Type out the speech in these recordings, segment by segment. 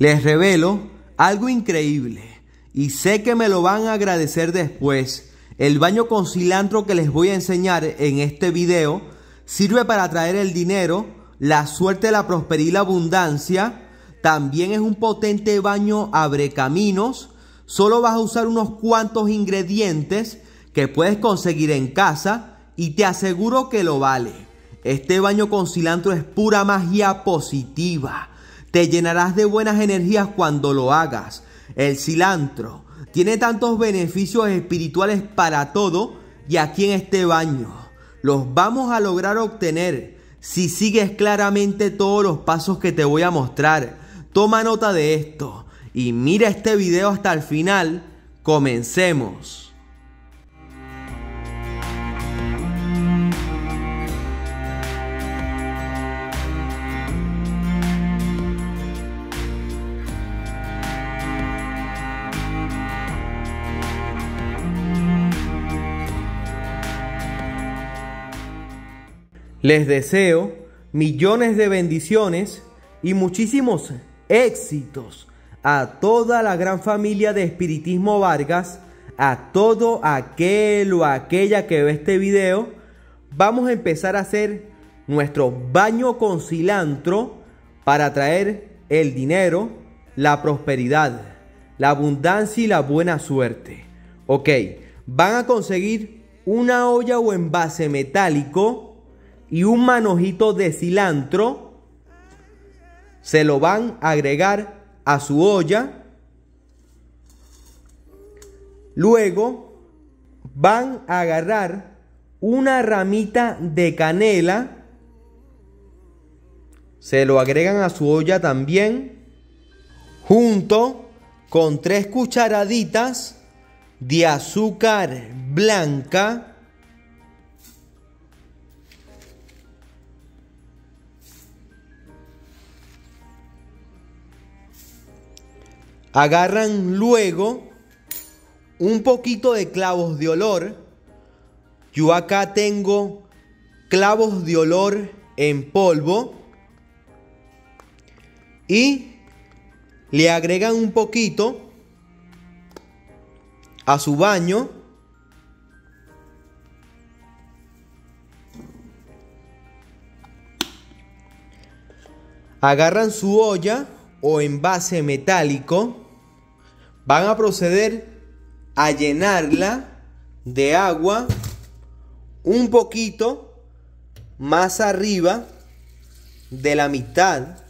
Les revelo algo increíble y sé que me lo van a agradecer después. El baño con cilantro que les voy a enseñar en este video sirve para atraer el dinero, la suerte, la prosperidad y la abundancia. También es un potente baño abre caminos. Solo vas a usar unos cuantos ingredientes que puedes conseguir en casa y te aseguro que lo vale. Este baño con cilantro es pura magia positiva. Te llenarás de buenas energías cuando lo hagas. El cilantro tiene tantos beneficios espirituales para todo y aquí en este baño los vamos a lograr obtener si sigues claramente todos los pasos que te voy a mostrar. Toma nota de esto y mira este video hasta el final. Comencemos. Les deseo millones de bendiciones y muchísimos éxitos a toda la gran familia de Espiritismo Vargas, a todo aquel o aquella que ve este video. Vamos a empezar a hacer nuestro baño con cilantro para traer el dinero, la prosperidad, la abundancia y la buena suerte. Ok, van a conseguir una olla o envase metálico y un manojito de cilantro. Se lo van a agregar a su olla. Luego van a agarrar una ramita de canela. Se lo agregan a su olla también. Junto con tres cucharaditas de azúcar blanca Agarran luego un poquito de clavos de olor. Yo acá tengo clavos de olor en polvo. Y le agregan un poquito a su baño. Agarran su olla o envase metálico, van a proceder a llenarla de agua un poquito más arriba de la mitad.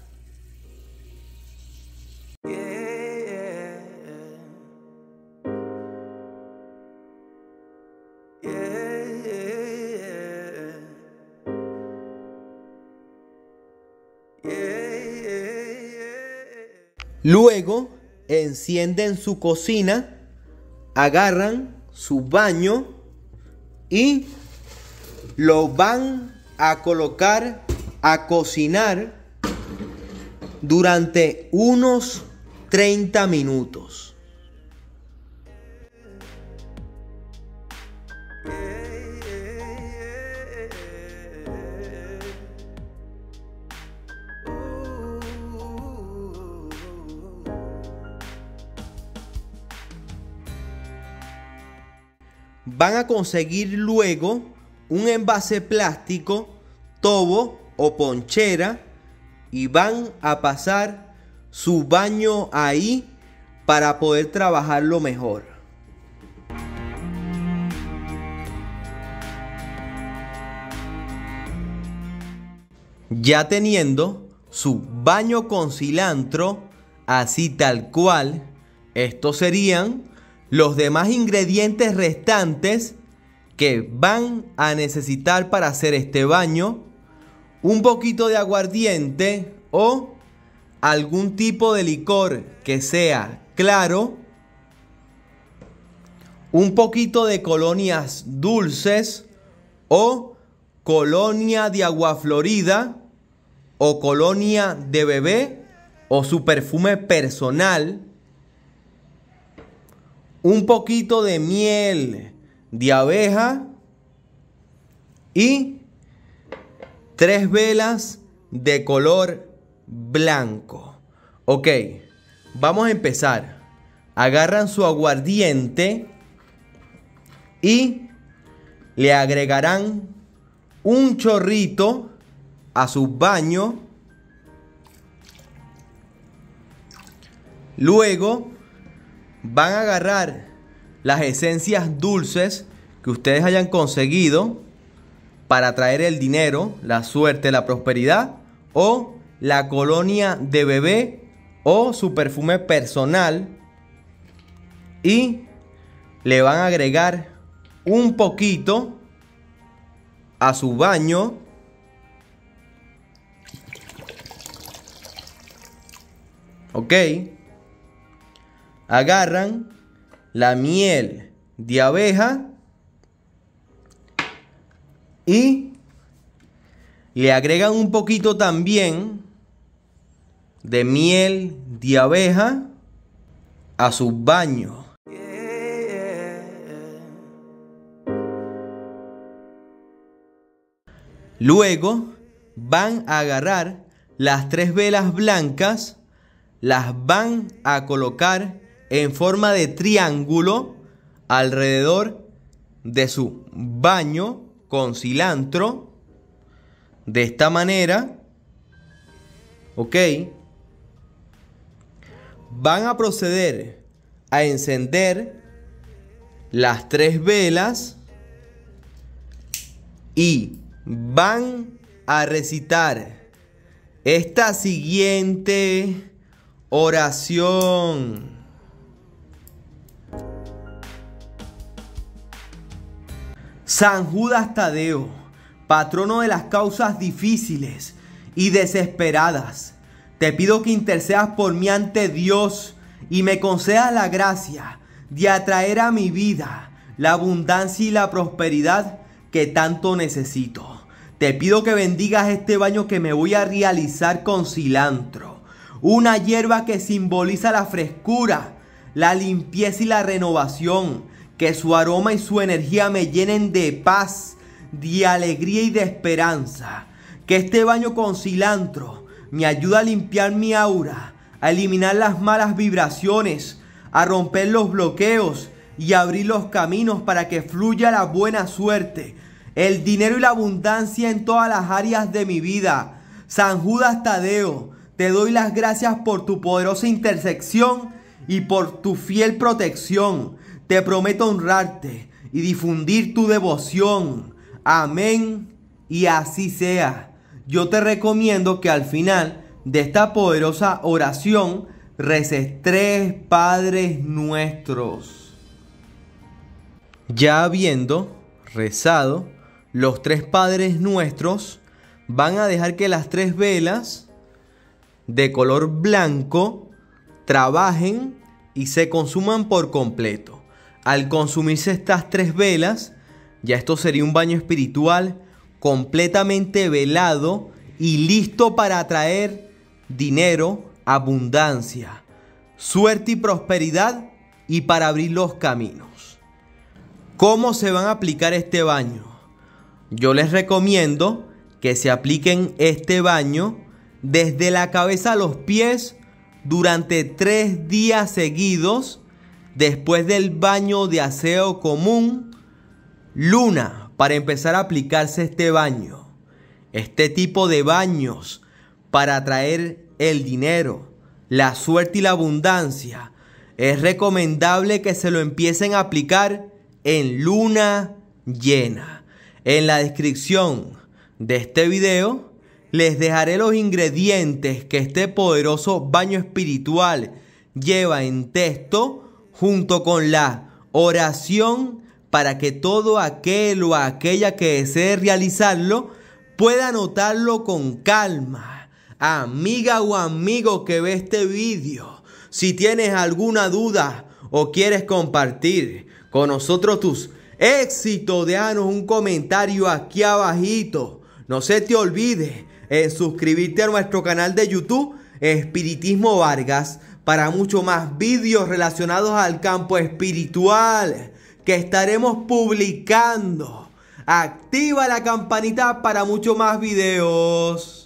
Luego encienden su cocina, agarran su baño y lo van a colocar a cocinar durante unos 30 minutos. Van a conseguir luego un envase plástico, tobo o ponchera y van a pasar su baño ahí para poder trabajarlo mejor. Ya teniendo su baño con cilantro, así tal cual, estos serían los demás ingredientes restantes que van a necesitar para hacer este baño, un poquito de aguardiente o algún tipo de licor que sea claro, un poquito de colonias dulces o colonia de agua florida o colonia de bebé o su perfume personal un poquito de miel de abeja y tres velas de color blanco. Ok, vamos a empezar. Agarran su aguardiente y le agregarán un chorrito a su baño. Luego van a agarrar las esencias dulces que ustedes hayan conseguido para traer el dinero, la suerte, la prosperidad o la colonia de bebé o su perfume personal y le van a agregar un poquito a su baño. Ok agarran la miel de abeja y le agregan un poquito también de miel de abeja a su baño. Luego van a agarrar las tres velas blancas, las van a colocar en forma de triángulo alrededor de su baño con cilantro. De esta manera, ¿ok? Van a proceder a encender las tres velas y van a recitar esta siguiente oración. San Judas Tadeo, patrono de las causas difíciles y desesperadas, te pido que intercedas por mí ante Dios y me concedas la gracia de atraer a mi vida la abundancia y la prosperidad que tanto necesito. Te pido que bendigas este baño que me voy a realizar con cilantro, una hierba que simboliza la frescura, la limpieza y la renovación que su aroma y su energía me llenen de paz, de alegría y de esperanza. Que este baño con cilantro me ayude a limpiar mi aura, a eliminar las malas vibraciones, a romper los bloqueos y abrir los caminos para que fluya la buena suerte, el dinero y la abundancia en todas las áreas de mi vida. San Judas Tadeo, te doy las gracias por tu poderosa intersección y por tu fiel protección. Te prometo honrarte y difundir tu devoción. Amén. Y así sea. Yo te recomiendo que al final de esta poderosa oración reces tres Padres Nuestros. Ya habiendo rezado los tres Padres Nuestros, van a dejar que las tres velas de color blanco trabajen y se consuman por completo. Al consumirse estas tres velas, ya esto sería un baño espiritual completamente velado y listo para atraer dinero, abundancia, suerte y prosperidad y para abrir los caminos. ¿Cómo se van a aplicar este baño? Yo les recomiendo que se apliquen este baño desde la cabeza a los pies durante tres días seguidos después del baño de aseo común, luna, para empezar a aplicarse este baño. Este tipo de baños para atraer el dinero, la suerte y la abundancia. Es recomendable que se lo empiecen a aplicar en luna llena. En la descripción de este video les dejaré los ingredientes que este poderoso baño espiritual lleva en texto junto con la oración para que todo aquel o aquella que desee realizarlo pueda anotarlo con calma. Amiga o amigo que ve este vídeo, si tienes alguna duda o quieres compartir con nosotros tus éxitos, déjanos un comentario aquí abajito. No se te olvide en suscribirte a nuestro canal de YouTube Espiritismo Vargas para mucho más vídeos relacionados al campo espiritual que estaremos publicando. Activa la campanita para mucho más videos.